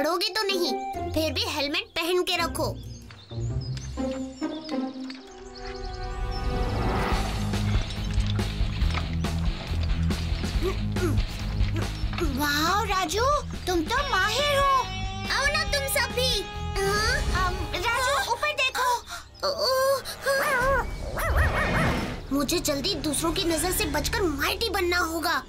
सड़ोगे तो नहीं, फिर भी हेलमेट पहन के रखो। वाह, राजू, तुम तो माहिर हो। आओ ना तुम सब भी? राजू, ऊपर देखो। मुझे जल्दी दूसरों की नज़र से बचकर माइटी बनना होगा।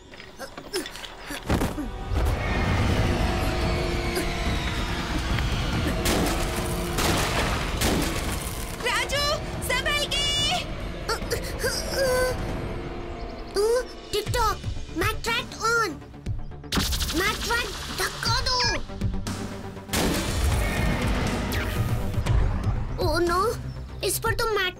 इस पर तो मैक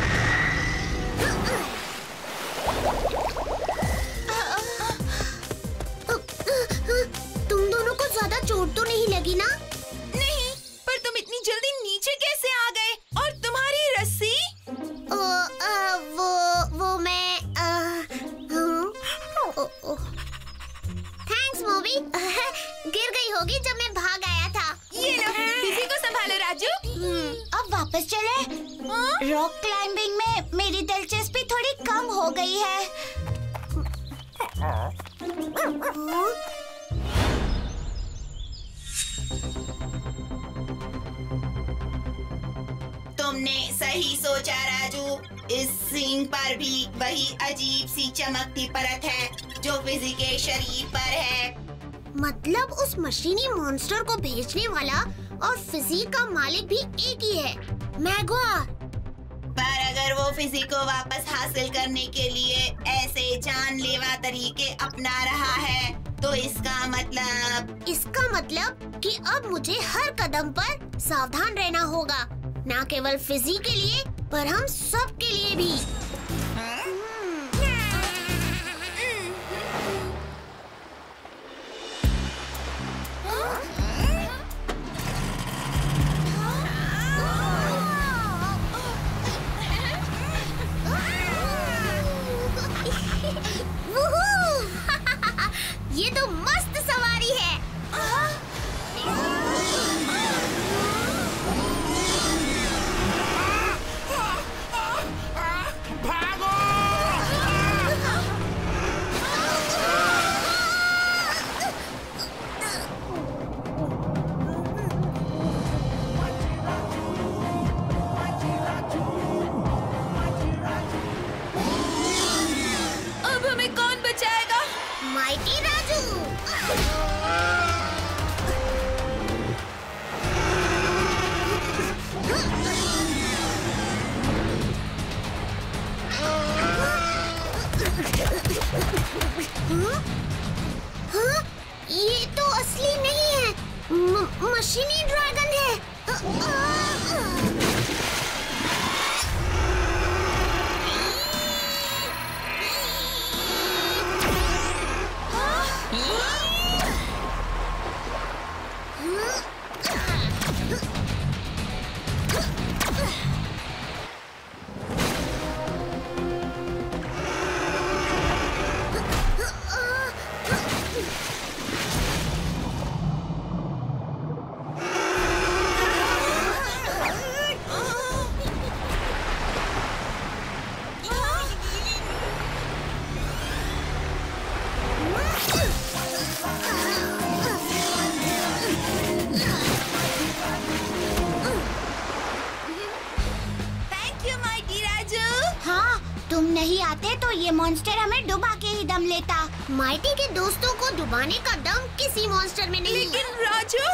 वापस चले? रॉक क्लाइंबिंग में मेरी दिलचस्पी थोड़ी कम हो गई है। तुमने सही सोचा राजू। इस सींग पर भी वही अजीब सी चमकती परत है जो फिजी के शरीर पर है। मतलब उस मशीनी मॉन्स्टर को भेजने वाला और फिजिक का मालिक भी एक ही है। मैगवार पर अगर वो फिजी को वापस हासिल करने के लिए ऐसे जानलेवा तरीके अपना रहा है तो इसका मतलब? इसका मतलब कि अब मुझे हर कदम पर सावधान रहना होगा। न केवल फिजी के लिए पर हम सब के लिए भी। असली नहीं है। मशीनी ड्रैगन है। आ, आ- तुम ये मॉन्स्टर हमें डुबा के ही दम लेता। माइटी के दोस्तों को डुबाने का दम किसी मॉन्स्टर में नहीं। लेकिन राजू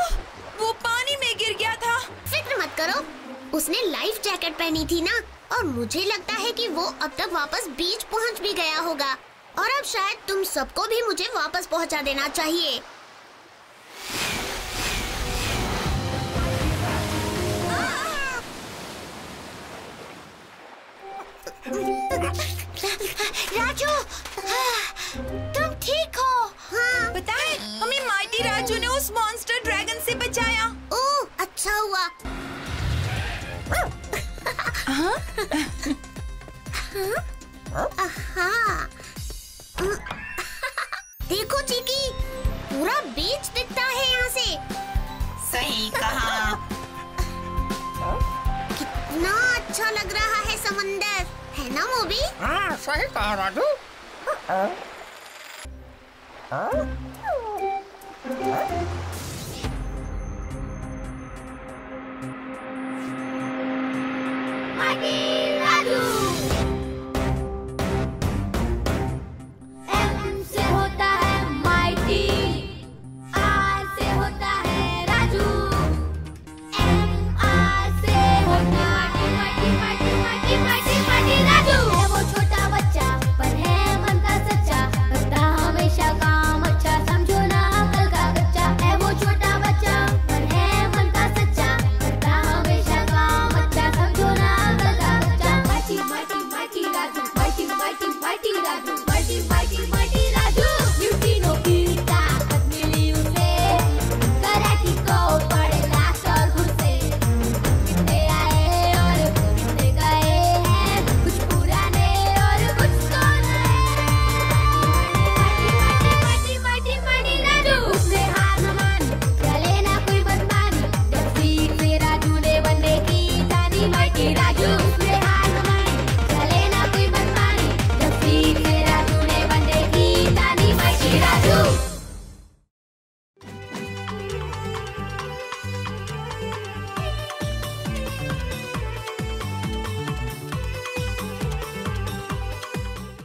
वो पानी में गिर गया था। फ़िक्र मत करो उसने लाइफ जैकेट पहनी थी ना और मुझे लगता है कि वो अब तक वापस बीच पहुँच भी गया होगा। और अब शायद तुम सबको भी मुझे वापस पहुँचा देना चाहिए। राजू तुम ठीक हो। हाँ। पता है हमें माइटी राजू ने उस मॉन्स्टर ड्रैगन से बचाया। ओह अच्छा हुआ। हाँ। देखो चीकी पूरा बीच दिखता है यहाँ से। सही कहा। कितना अच्छा लग रहा है समंदर। है ना मूवी हाँ सही कहा राजू। माइटी